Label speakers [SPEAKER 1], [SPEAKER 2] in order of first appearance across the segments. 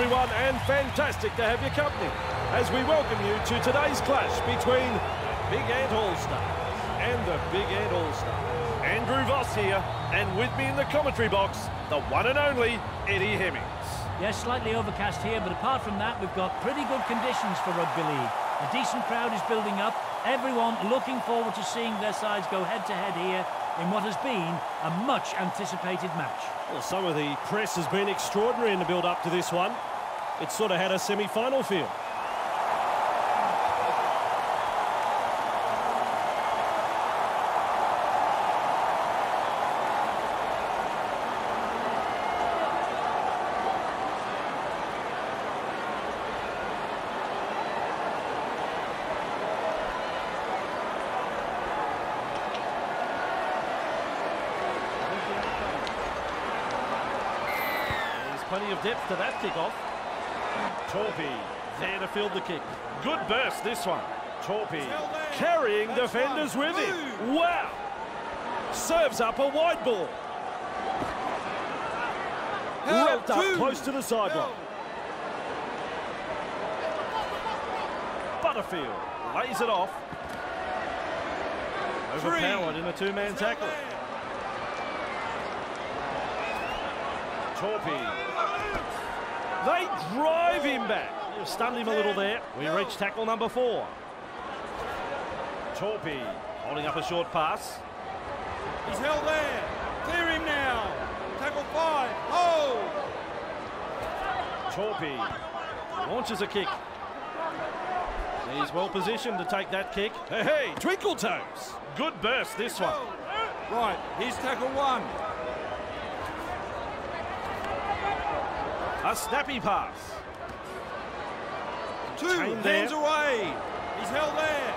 [SPEAKER 1] everyone, and fantastic to have your company as we welcome you to today's clash between the Big Ant All-Stars and the Big Ant All-Stars. Andrew Voss here, and with me in the commentary box, the one and only Eddie Hemmings.
[SPEAKER 2] Yes, slightly overcast here, but apart from that, we've got pretty good conditions for Rugby League. A decent crowd is building up, everyone looking forward to seeing their sides go head-to-head -head here in what has been a much-anticipated match.
[SPEAKER 1] Well, some of the press has been extraordinary in the build-up to this one. It sort of had a semi-final feel. plenty of depth to that kick-off. Torpy there to field the kick. Good burst, this one. Torpy carrying defenders with him. Wow! Serves up a wide ball. Wrapped up close to the sideline. Butterfield lays it off. Overpowered in a two-man tackle. Torpy they drive him back. Stunned him a little there. We reach tackle number four. Torpy holding up a short pass.
[SPEAKER 3] He's held there. Clear him now. Tackle five. Hold.
[SPEAKER 1] Torpy launches a kick. He's well positioned to take that kick. Hey, hey, Twinkle Toes. Good burst, this one.
[SPEAKER 3] Right, here's tackle one.
[SPEAKER 1] A snappy pass.
[SPEAKER 3] Two hands there. away. He's held there.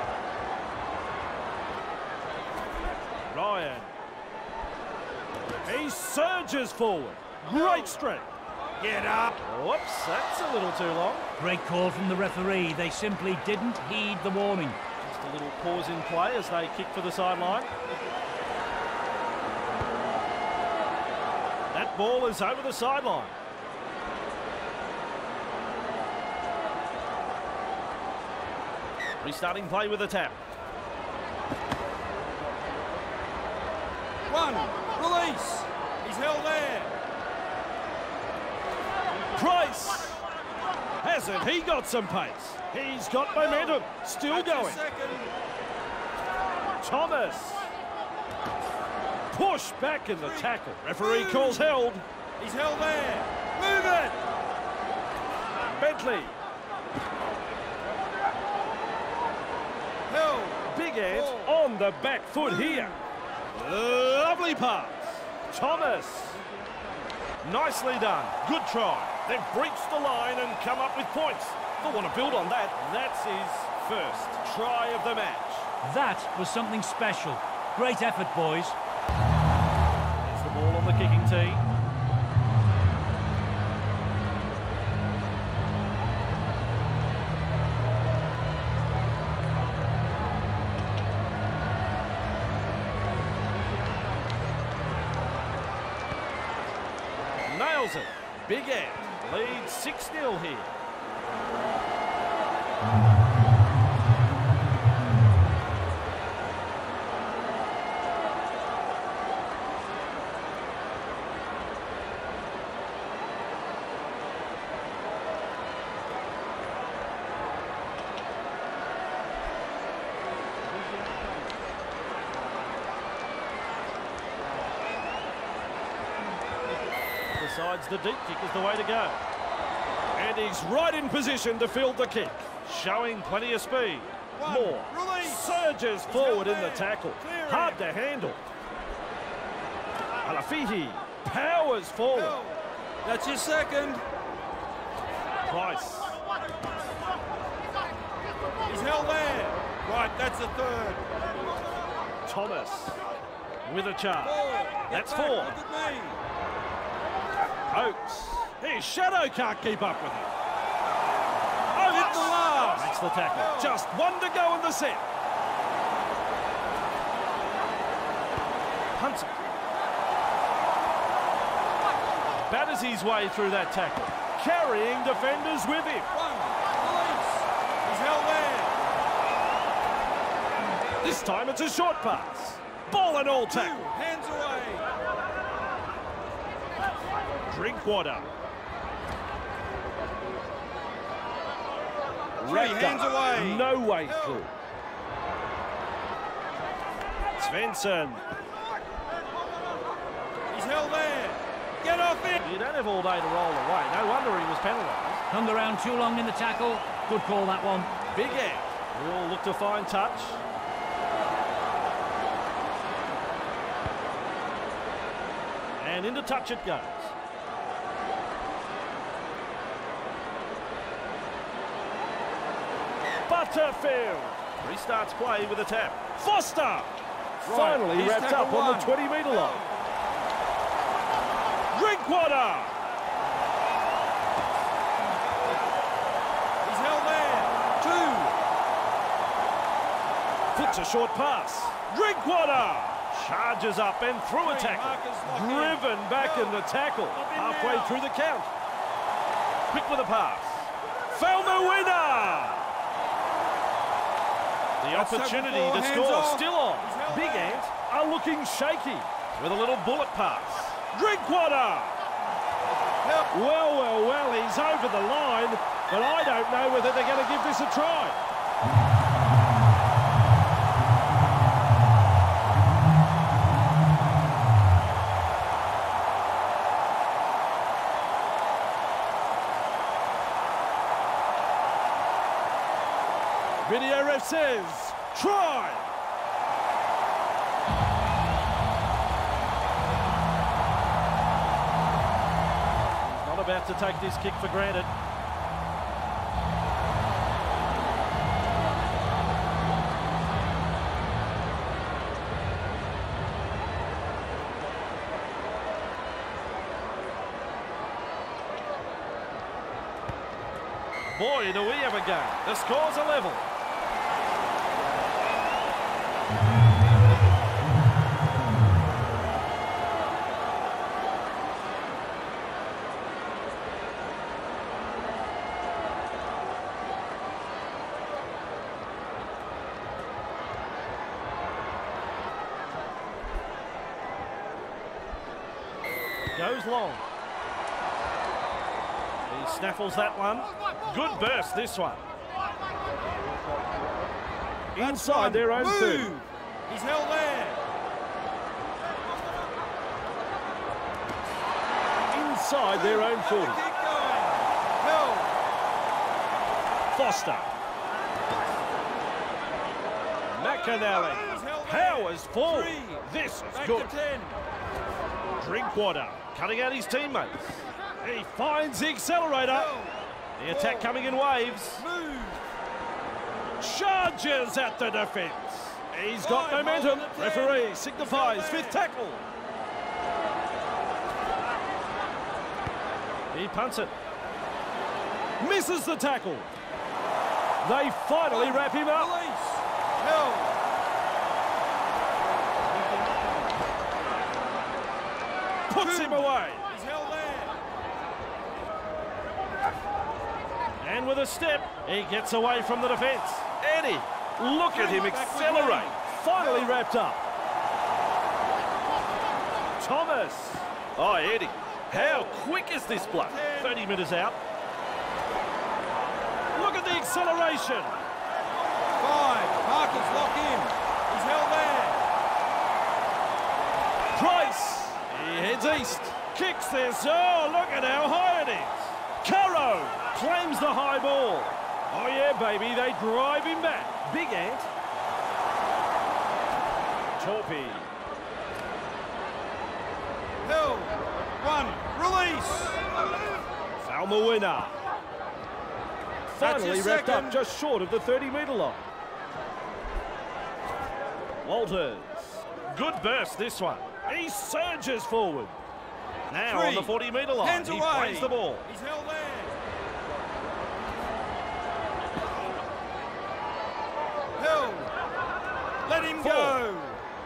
[SPEAKER 1] Ryan. He surges forward. Great strength.
[SPEAKER 3] Get up.
[SPEAKER 1] Whoops, that's a little too long.
[SPEAKER 2] Great call from the referee. They simply didn't heed the warning.
[SPEAKER 1] Just a little pause in play as they kick for the sideline. That ball is over the sideline. Restarting play with a tap.
[SPEAKER 3] One, release. He's held there.
[SPEAKER 1] Price. Hasn't he got some pace? He's got momentum. Still going. Thomas. Push back in the tackle. Referee calls held.
[SPEAKER 3] He's held there. Move it.
[SPEAKER 1] Bentley Big Ant on the back foot here. Lovely pass. Thomas. Nicely done. Good try. They've breached the line and come up with points. They'll want to build on that. That's his first try of the match.
[SPEAKER 2] That was something special. Great effort, boys.
[SPEAKER 1] Big Ant leads 6-0 here. Decides the deep kick is the way to go. And he's right in position to field the kick, showing plenty of speed.
[SPEAKER 3] One,
[SPEAKER 1] More.
[SPEAKER 3] Release.
[SPEAKER 1] Surges he's forward in the tackle. Hard to handle. Alafihi powers forward.
[SPEAKER 3] That's your second.
[SPEAKER 1] Price.
[SPEAKER 3] He's held there. Right, that's a third.
[SPEAKER 1] Thomas with a charge. That's four. Oates. His shadow can't keep up with him. Oh, hit the last. Makes the tackle. Just one to go in the set. Hunter. Batters his way through that tackle. carrying defenders with him.
[SPEAKER 3] He's held there.
[SPEAKER 1] This time it's a short pass. Ball and all
[SPEAKER 3] Two.
[SPEAKER 1] tackle.
[SPEAKER 3] Hands away.
[SPEAKER 1] Drinkwater.
[SPEAKER 3] Three.
[SPEAKER 1] Wrapped
[SPEAKER 3] Hands away.
[SPEAKER 1] No way
[SPEAKER 3] Held.
[SPEAKER 1] through. Svensson.
[SPEAKER 3] He's held there. Get off it.
[SPEAKER 1] You don't have all day to roll away. No wonder he was penalised.
[SPEAKER 2] Hung around too long in the tackle. Good call, that one.
[SPEAKER 1] Big Ant. We all look to find touch. And into touch it goes. Butterfield. Restarts play with a tap. Foster. Finally
[SPEAKER 3] he's
[SPEAKER 1] wrapped up on the 20 metre line. Drinkwater.
[SPEAKER 3] He's held there. Two.
[SPEAKER 1] Puts a short pass. Drinkwater charges up and through a tackle.
[SPEAKER 3] In.
[SPEAKER 1] Driven back in the tackle. Halfway
[SPEAKER 3] now.
[SPEAKER 1] through the count. Quick with a pass. Falmer winner. The opportunity to score
[SPEAKER 3] off.
[SPEAKER 1] still on. Big
[SPEAKER 3] there.
[SPEAKER 1] Ant are looking shaky with a little bullet pass. Drinkwater. Well, well, well, he's over the line, but I don't know whether they're going to give this a try. Says, try. He's not about to take this kick for granted. Boy, do we have a game. The score's a level. Goes long. He snaffles that one. Good burst, this one. Inside their own. 30.
[SPEAKER 3] He's held there.
[SPEAKER 1] Inside their own 40.
[SPEAKER 3] Keep going. Held.
[SPEAKER 1] Foster. McAnally.
[SPEAKER 3] He's held there.
[SPEAKER 1] Powers forward. This is good. Drinkwater cutting out his teammates. He finds the accelerator. The attack coming in waves. Charges at the defence. He's got momentum.
[SPEAKER 3] hold on the
[SPEAKER 1] Referee signifies fifth tackle. He punts it. Misses the tackle. They finally wrap him up.
[SPEAKER 3] Held.
[SPEAKER 1] Puts him away.
[SPEAKER 3] He's held there.
[SPEAKER 1] And with a step, he gets away from the defence. Eddie, look at him accelerate. Finally wrapped up. Thomas. Oh, Eddie, how quick is this bloke? 30 metres out. Look at the acceleration.
[SPEAKER 3] Five. Marcus lock in. He's held there.
[SPEAKER 1] Price. He heads east. Kicks this. Oh, look at how high it is. Caro claims the high ball. Oh, yeah, baby. They drive him back. Big Ant. Torpy.
[SPEAKER 3] Held. One. Release.
[SPEAKER 1] Falmer winner.
[SPEAKER 3] That's
[SPEAKER 1] Finally
[SPEAKER 3] his
[SPEAKER 1] wrapped
[SPEAKER 3] second.
[SPEAKER 1] up just short of the 30 metre line. Walters. Good burst this one. He surges forward. Now on the 40 metre line.
[SPEAKER 3] Hands
[SPEAKER 1] he
[SPEAKER 3] away.
[SPEAKER 1] plays the ball.
[SPEAKER 3] He's held there. Held. Let him
[SPEAKER 1] Four.
[SPEAKER 3] go.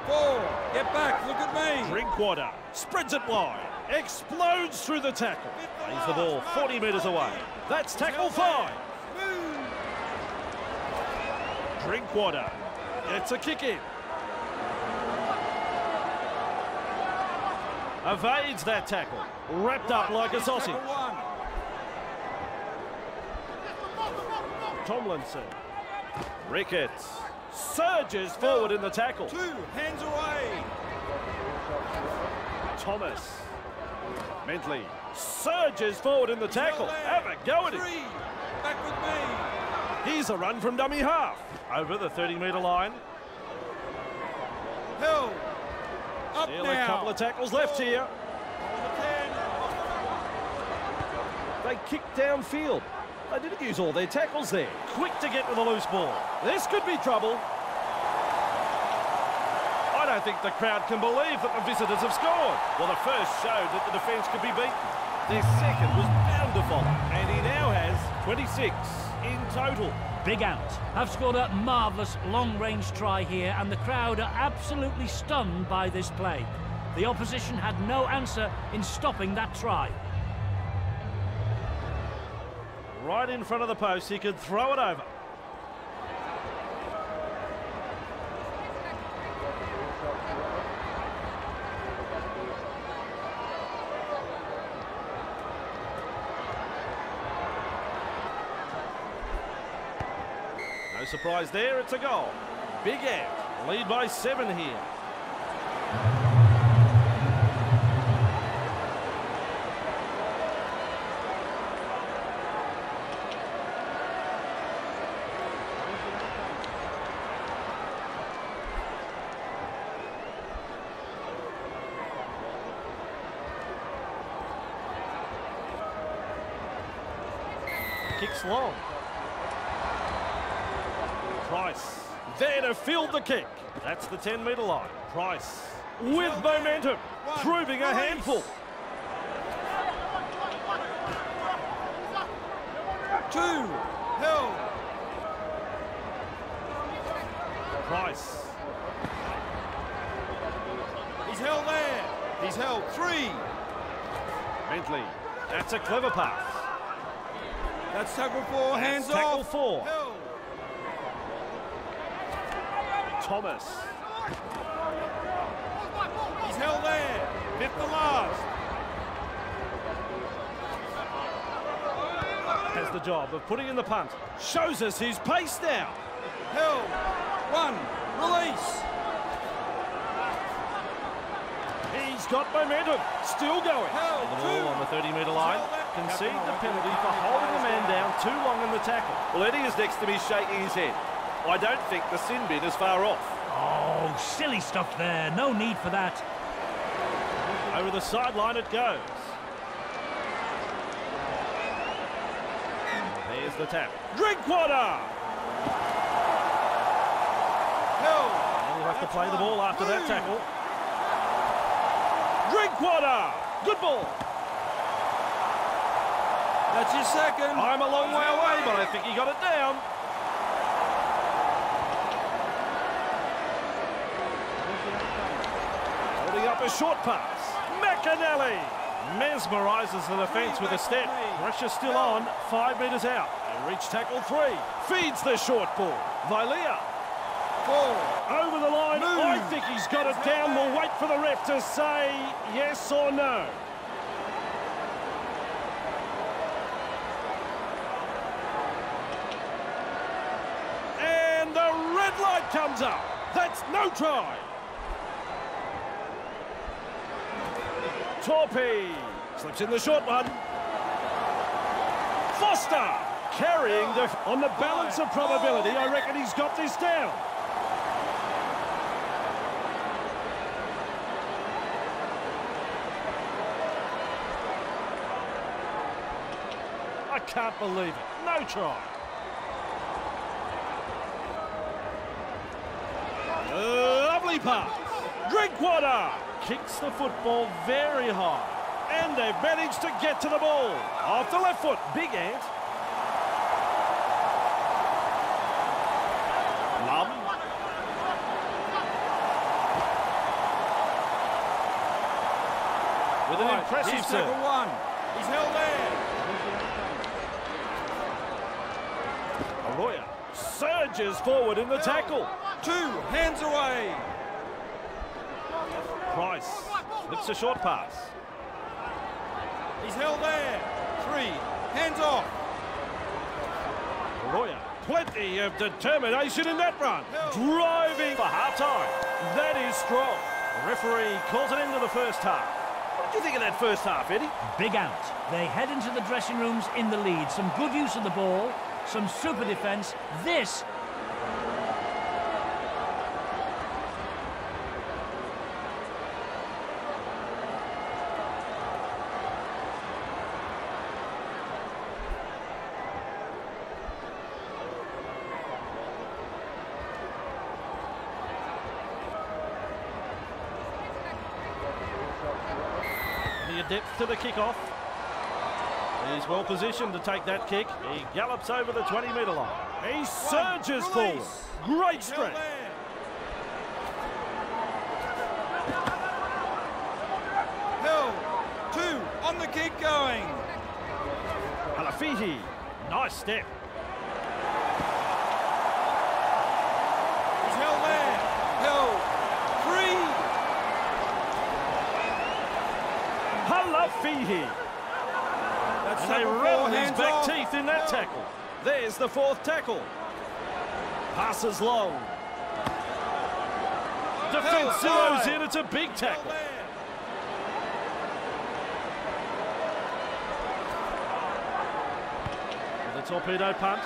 [SPEAKER 3] Four. Get back. Look at me.
[SPEAKER 1] Drinkwater spreads it wide. Explodes through the tackle. Plays the ball 40 metres away. That's tackle five. Drinkwater. It's a kick in. Evades that tackle. Wrapped up like a sausage. Tomlinson. Ricketts. Surges forward in the tackle.
[SPEAKER 3] Two, hands away.
[SPEAKER 1] Thomas. Mentley. Surges forward in the tackle. Have a go at it.
[SPEAKER 3] Back with me.
[SPEAKER 1] Here's a run from dummy half. Over the 30 metre line.
[SPEAKER 3] Hill. Up
[SPEAKER 1] Still
[SPEAKER 3] now.
[SPEAKER 1] a couple of tackles left here.
[SPEAKER 3] On the 10.
[SPEAKER 1] They kicked downfield. They didn't use all their tackles there. Quick to get with a loose ball. This could be trouble. I don't think the crowd can believe that the visitors have scored. Well, the first showed that the defence could be beaten. Their second was bound to follow. And he now has 26 in total.
[SPEAKER 2] Big Ant have scored a marvellous long-range try here and the crowd are absolutely stunned by this play. The opposition had no answer in stopping that try.
[SPEAKER 1] Right in front of the post, he could throw it over. Surprise there, it's a goal. Big Ant, lead by seven here. Kicks long. Price there to field the kick. That's the 10 metre line. Price with momentum, proving a handful.
[SPEAKER 3] Two, Hill.
[SPEAKER 1] Price
[SPEAKER 3] He's held there. He's held. Three.
[SPEAKER 1] Bentley. That's a clever pass.
[SPEAKER 3] That's tackle four.
[SPEAKER 1] That's
[SPEAKER 3] hands
[SPEAKER 1] tackle
[SPEAKER 3] off.
[SPEAKER 1] four.
[SPEAKER 3] Hill.
[SPEAKER 1] Thomas.
[SPEAKER 3] He's held there. Fifth the last.
[SPEAKER 1] Has the job of putting in the punt. Shows us his pace now.
[SPEAKER 3] Hill. One. Release.
[SPEAKER 1] He's got momentum. Still going.
[SPEAKER 3] Held.
[SPEAKER 1] The ball on the 30 metre line. Concede the penalty for holding the man down too long in the tackle.
[SPEAKER 4] Well, Eddie is next to me shaking his head. I don't think the sin bin is far off.
[SPEAKER 2] Oh, silly stuff there. No need for that.
[SPEAKER 1] Over the sideline it goes. There's the tap. Drinkwater!
[SPEAKER 3] Hill.
[SPEAKER 1] And he'll have to play the ball after that tackle. Drinkwater! Good ball.
[SPEAKER 3] That's your second.
[SPEAKER 1] I'm a long way away, but I think he got it down. Holding up a short pass. McAnally mesmerises the defence with a step. Pressure still on, five metres out. They reach tackle three. Feeds the short ball. Vilea
[SPEAKER 3] Four.
[SPEAKER 1] over the line.
[SPEAKER 3] Move.
[SPEAKER 1] I think he's got it down. We'll wait for the ref to say yes or no. And the red light comes up. That's no try. Torpy slips in the short one. Foster carrying the on the balance of probability. I reckon he's got this down. I can't believe it. No try. Lovely pass. Drinkwater kicks the football very high. And they've managed to get to the ball. Off the left foot. Big Ant. Lum. With an
[SPEAKER 3] Right,
[SPEAKER 1] impressive serve.
[SPEAKER 3] one. He's held there.
[SPEAKER 1] Arroyo surges forward in the tackle.
[SPEAKER 3] Two, hands away.
[SPEAKER 1] Price flips a short pass.
[SPEAKER 3] He's held there. Three, hands off.
[SPEAKER 1] Arroyo, plenty of determination in that run. Driving for half-time. That is strong. The referee calls it into the first half. What did you think of that first half, Eddie?
[SPEAKER 2] Big Ant. They head into the dressing rooms in the lead. Some good use of the ball, some super defence. This
[SPEAKER 1] The adept to the kick-off. He's well positioned to take that kick. He gallops over the 20-metre line. He surges forward. Great strength.
[SPEAKER 3] there. Two, on the kick going.
[SPEAKER 1] Halafihi, nice step.
[SPEAKER 3] He's held there. Held. Three.
[SPEAKER 1] Halafihi.
[SPEAKER 3] That's
[SPEAKER 1] And they
[SPEAKER 3] tackle four,
[SPEAKER 1] rattle his
[SPEAKER 3] hands
[SPEAKER 1] back
[SPEAKER 3] off.
[SPEAKER 1] teeth in that
[SPEAKER 3] Held.
[SPEAKER 1] Tackle. There's the fourth tackle. Passes long. Defence zeroes in. It's a big tackle. The torpedo punt.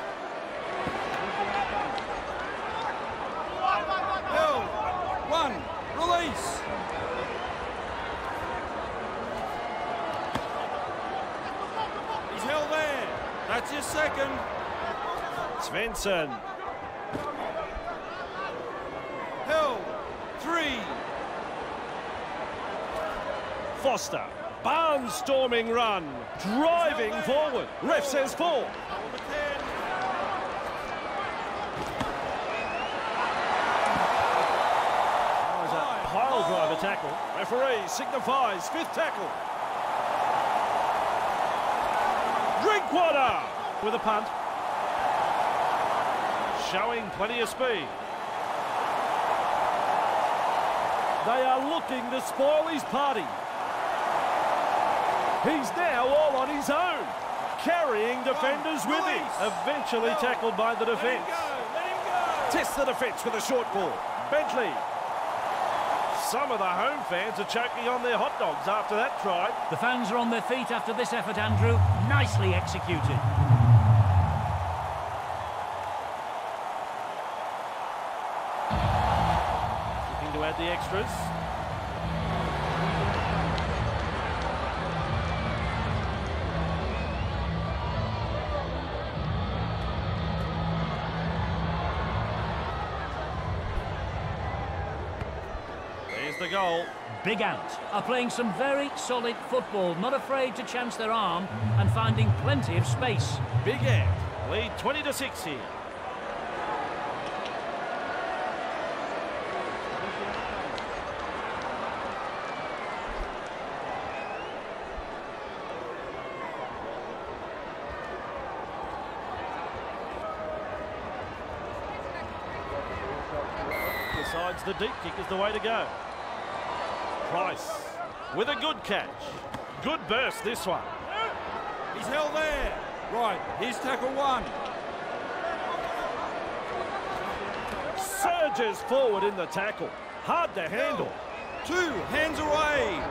[SPEAKER 3] Held. One. Release. He's held there. Your second.
[SPEAKER 1] Svensson.
[SPEAKER 3] Held. Three.
[SPEAKER 1] Foster. Barnstorming run. Driving forward. Ref says four.
[SPEAKER 3] Number 10.
[SPEAKER 1] That was a pile driver tackle. Referee signifies fifth tackle. Drinkwater with a punt. Showing plenty of speed. They are looking to spoil his party. He's now all on his own, carrying defenders with him. Eventually tackled by the defence.
[SPEAKER 3] go. Let him go.
[SPEAKER 1] Test the defence with a short ball. Bentley. Some of the home fans are choking on their hot dogs after that try.
[SPEAKER 2] The fans are on their feet after this effort, Andrew. Nicely executed.
[SPEAKER 1] The extras. There's the goal.
[SPEAKER 2] Big Ant are playing some very solid football, not afraid to chance their arm and finding plenty of space.
[SPEAKER 1] Big Ant lead 20 to 6 here. Decides the deep kick is the way to go. Price with a good catch. Good burst this one.
[SPEAKER 3] He's held there. Right, here's tackle one.
[SPEAKER 1] surges forward in the tackle. Hard to handle.
[SPEAKER 3] Two, hands away.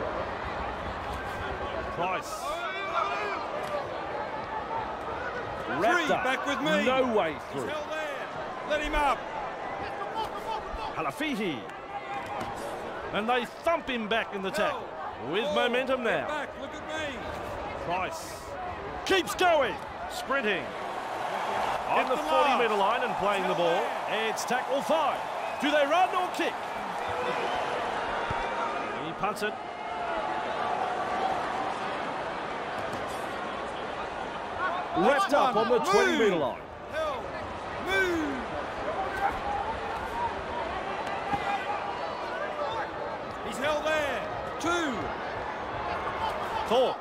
[SPEAKER 1] Price.
[SPEAKER 3] Three, back with me.
[SPEAKER 1] No way
[SPEAKER 3] He's
[SPEAKER 1] through.
[SPEAKER 3] held there. Let him up.
[SPEAKER 1] Halafihi. And they thump him back in the tackle. With
[SPEAKER 3] Oh,
[SPEAKER 1] momentum now.
[SPEAKER 3] Back, look at me.
[SPEAKER 1] Price. Keeps going. Sprinting. On the
[SPEAKER 3] the
[SPEAKER 1] 40
[SPEAKER 3] mark.
[SPEAKER 1] metre line and playing the ball. It's tackle five. Do they run or kick? He punts it. Left up on the 20 metre line.
[SPEAKER 3] Held. Move. He's held there. Two.
[SPEAKER 1] Thorpe.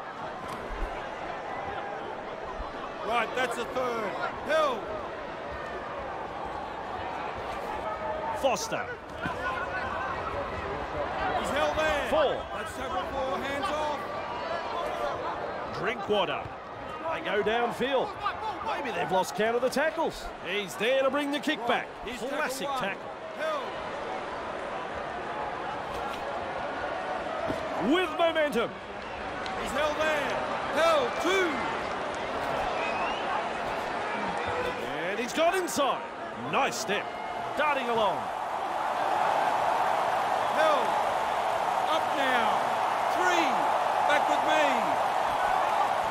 [SPEAKER 3] That's a third. Hill.
[SPEAKER 1] Foster.
[SPEAKER 3] He's held there.
[SPEAKER 1] Four.
[SPEAKER 3] That's tackle four. Hands off.
[SPEAKER 1] Drinkwater. They go downfield. Maybe they've lost count of the tackles. He's there to bring the kick back.
[SPEAKER 3] He's
[SPEAKER 1] Classic tackle.
[SPEAKER 3] Hill.
[SPEAKER 1] With momentum.
[SPEAKER 3] He's held there. Hill. Two.
[SPEAKER 1] And he's got inside. Nice step. Darting along.
[SPEAKER 3] Hill. Up now. Three. Back with me.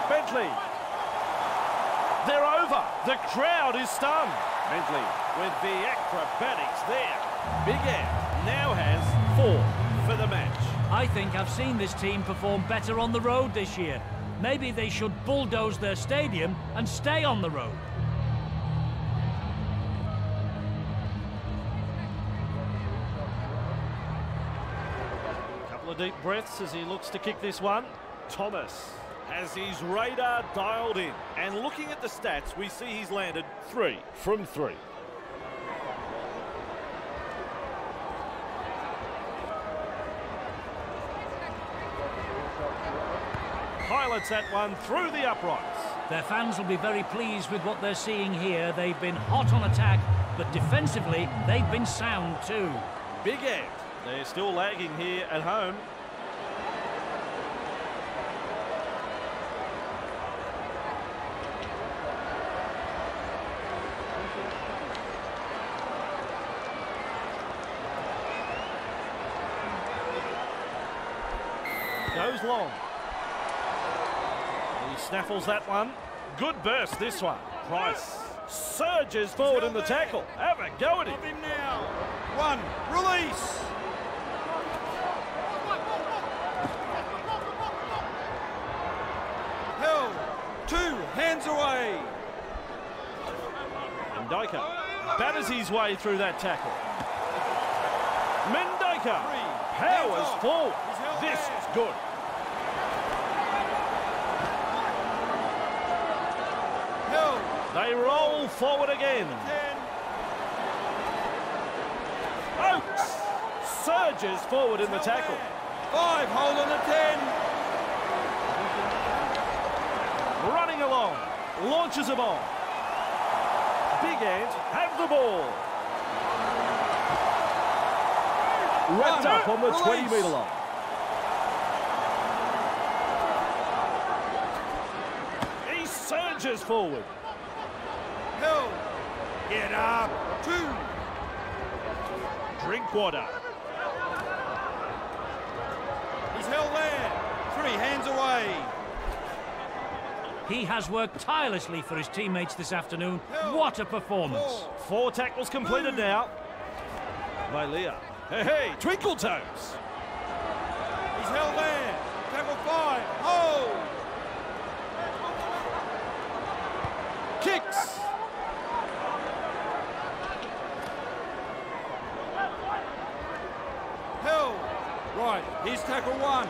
[SPEAKER 1] Bentley. They're over. The crowd is stunned. Bentley with the acrobatics there. Big Ant now has four for the match.
[SPEAKER 2] I think I've seen this team perform better on the road this year. Maybe they should bulldoze their stadium and stay on the road.
[SPEAKER 1] Deep breaths as he looks to kick this one. Thomas has his radar dialed in. And looking at the stats, we see he's landed three from three. Pilots that one through the uprights.
[SPEAKER 2] Their fans will be very pleased with what they're seeing here. They've been hot on attack, but defensively, they've been sound too.
[SPEAKER 1] Big Ant. They're still lagging here at home. Goes long. He snaffles that one. Good burst this one. Price surges forward in the tackle. Have a go at him.
[SPEAKER 3] One. Release. Hill. Two. Hands away.
[SPEAKER 1] Mendoka batters his way through that tackle. Mendoka powers forward. This is good. They roll forward again. Oates surges forward in the tackle.
[SPEAKER 3] Five. Hold on the ten.
[SPEAKER 1] Running along. Launches a ball. Big Ant have the ball. Wrapped
[SPEAKER 3] One.
[SPEAKER 1] up on the 20
[SPEAKER 3] Release.
[SPEAKER 1] metre line. He surges forward.
[SPEAKER 3] Hill. Get up. Two.
[SPEAKER 1] Drinkwater.
[SPEAKER 3] He's held there. Three. Hands away.
[SPEAKER 2] He has worked tirelessly for his teammates this afternoon. What a performance.
[SPEAKER 3] Four.
[SPEAKER 1] Four tackles completed now. Valia. Hey, hey, Twinkle Toes.
[SPEAKER 3] He's held there. Tackle five. Hold.
[SPEAKER 1] Kicks.
[SPEAKER 3] Hill. Right. Here's tackle one.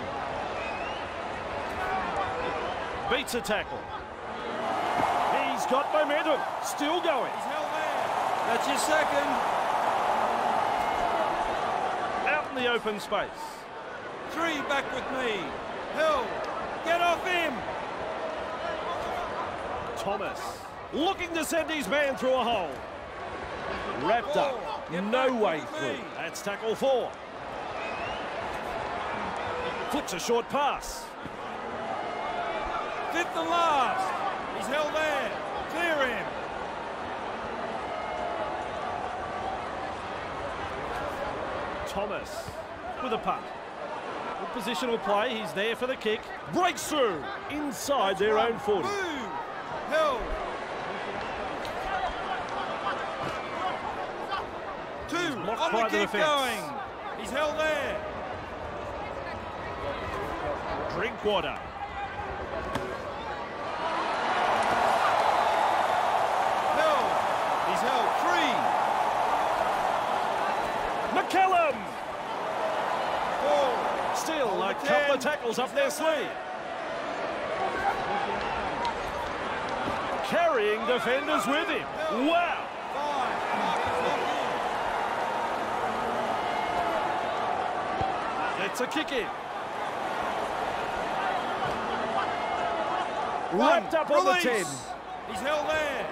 [SPEAKER 1] Beats a tackle. He's got momentum. Still going.
[SPEAKER 3] He's held there. That's your second.
[SPEAKER 1] Out in the open space.
[SPEAKER 3] Three back with me. Hill. Get off him.
[SPEAKER 1] Thomas looking to send his man through a hole. Wrapped up. No way through. That's tackle four. Flicks a short pass.
[SPEAKER 3] Fifth and last. He's held there. Clear him.
[SPEAKER 1] Thomas with a punt. Good positional play. He's there for the kick. Breaks through inside their own 40.
[SPEAKER 3] Move. Hill. Two. On the
[SPEAKER 1] the
[SPEAKER 3] kick going. He's held there.
[SPEAKER 1] Drinkwater. tackles up their sleeve. Carrying defenders with him. Wow! It's a kick in. Wrapped up on
[SPEAKER 3] Release.
[SPEAKER 1] the 10.
[SPEAKER 3] He's held there.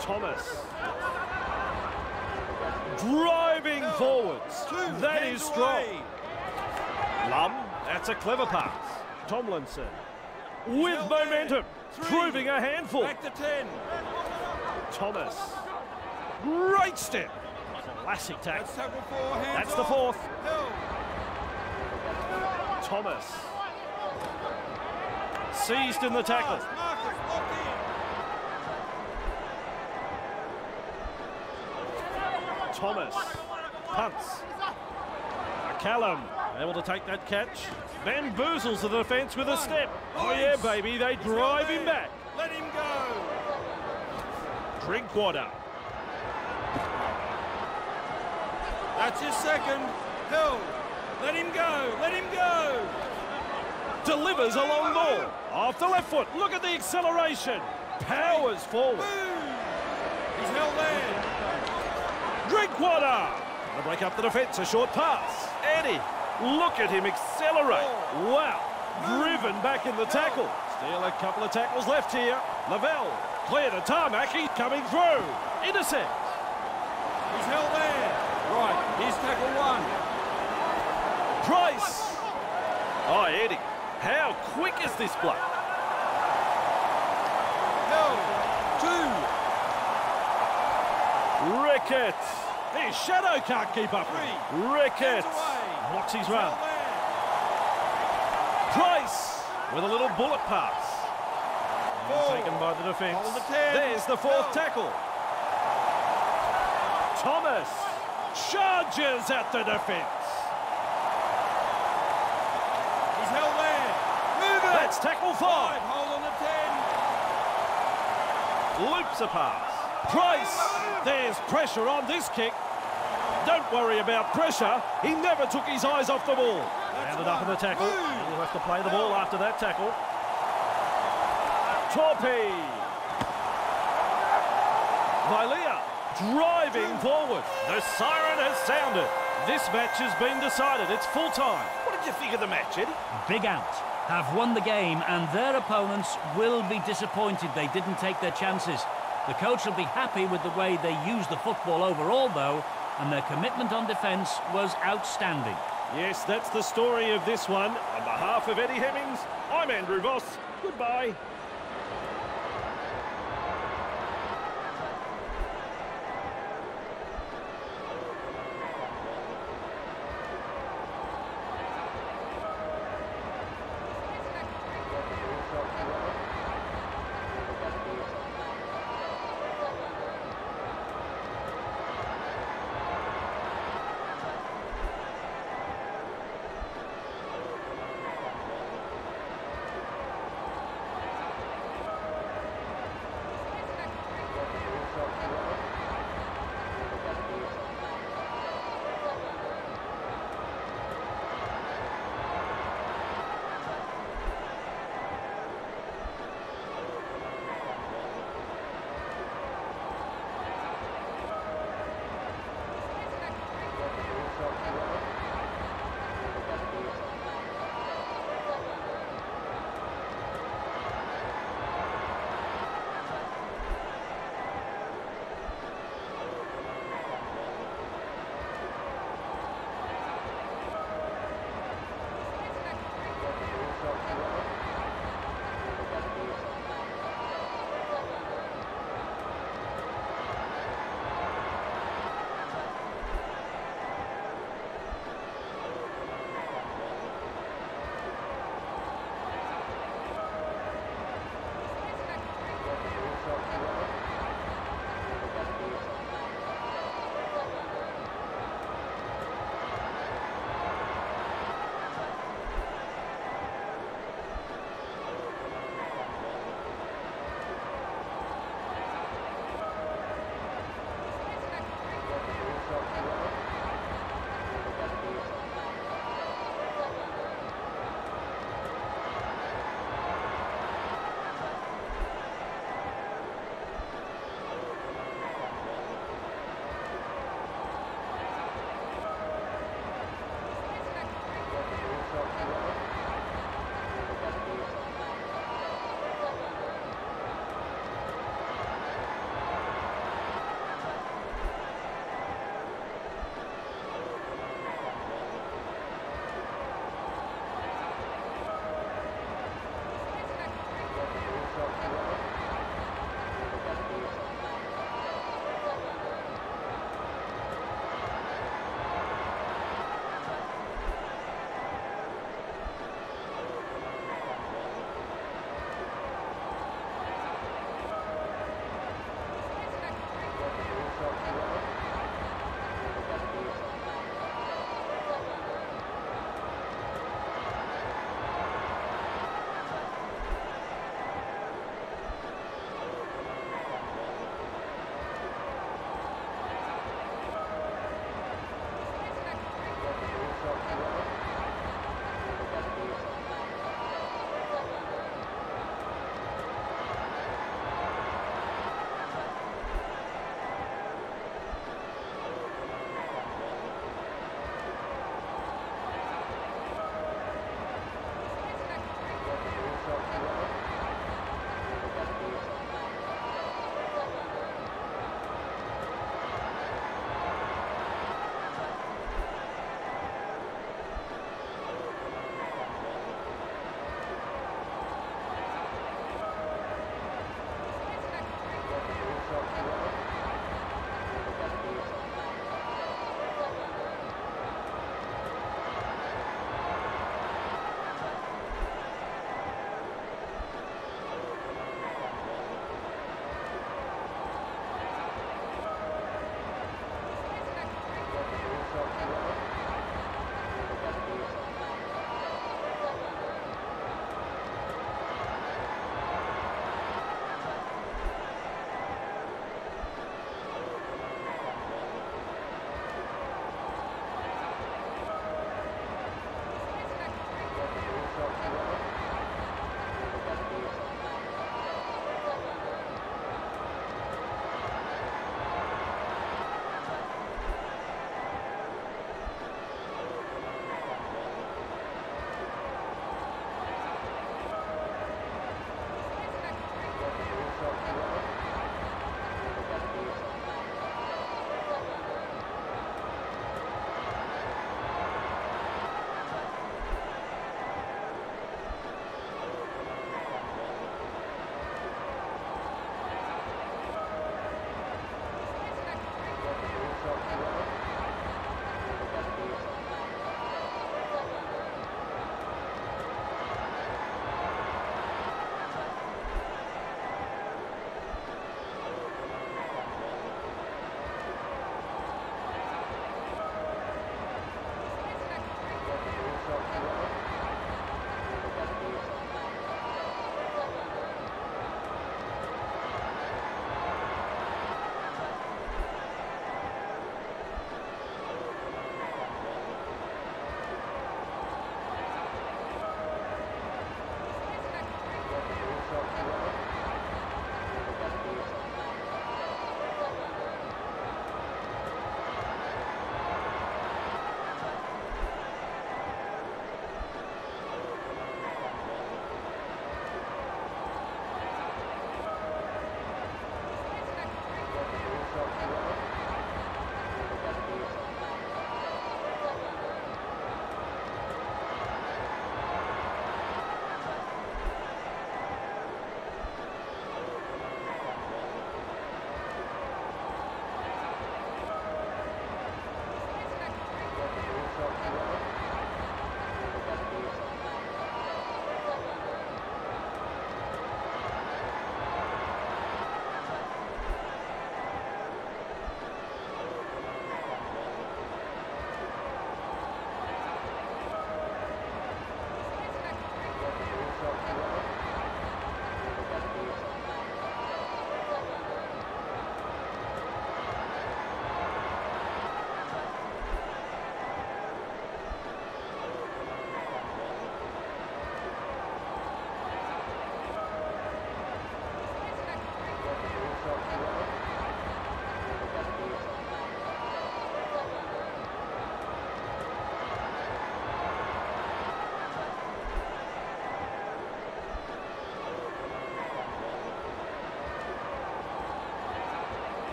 [SPEAKER 1] Thomas. Driving forwards. That is strong. Lum, that's a clever pass. Tomlinson. With momentum.
[SPEAKER 3] Three.
[SPEAKER 1] Proving a handful.
[SPEAKER 3] Back to ten.
[SPEAKER 1] Thomas. Great step. Classic tackle.
[SPEAKER 3] That's
[SPEAKER 1] the fourth. Thomas. Seized in the tackle.
[SPEAKER 3] Pass. Marcus locked in.
[SPEAKER 1] Thomas. Punts. Callum able to take that catch. Bamboozles the defence with a step. Oh yeah, baby, they drive him back.
[SPEAKER 3] Let him go.
[SPEAKER 1] Drinkwater.
[SPEAKER 3] That's his second. Held. Let him go. Let him go.
[SPEAKER 1] Delivers a long ball. Off the left foot. Look at the acceleration. Powers forward.
[SPEAKER 3] Boom. He's held there.
[SPEAKER 1] Drinkwater. To break up the defence. A short pass. Eddie. Look at him accelerate. Wow. Driven back in the tackle. Still a couple of tackles left here. Lavelle. Clear to tarmac. He's coming through. Intercept.
[SPEAKER 3] He's held there. Right. Here's tackle one.
[SPEAKER 1] Price. Oh, Eddie. How quick is this bloke?
[SPEAKER 3] Held. Two.
[SPEAKER 1] Rickett. His shadow can't keep up. with him. Rickett.
[SPEAKER 3] Hands away.
[SPEAKER 1] Blocks his run. Price with a little bullet pass.
[SPEAKER 3] Four.
[SPEAKER 1] Taken by the defence.
[SPEAKER 3] The
[SPEAKER 1] There's the fourth
[SPEAKER 3] Go.
[SPEAKER 1] tackle. Thomas charges at the defence.
[SPEAKER 3] He's held there. Move it.
[SPEAKER 1] That's tackle
[SPEAKER 3] Five.
[SPEAKER 1] five.
[SPEAKER 3] Hold on the ten.
[SPEAKER 1] Loops a pass. Price. There's pressure on this kick. Don't worry about pressure. He never took his eyes off the ball. Rounded up in the tackle. He'll have to play the ball after that tackle. Torpy. Vilea driving forward. The siren has sounded. This match has been decided. It's full time. What did you think of the match, Eddie?
[SPEAKER 2] Big Ant. Have won the game and their opponents will be disappointed they didn't take their chances. The coach will be happy with the way they used the football overall though and their commitment on defence was outstanding.
[SPEAKER 1] Yes, that's the story of this one. On behalf of Eddie Hemmings, I'm Andrew Voss. Goodbye.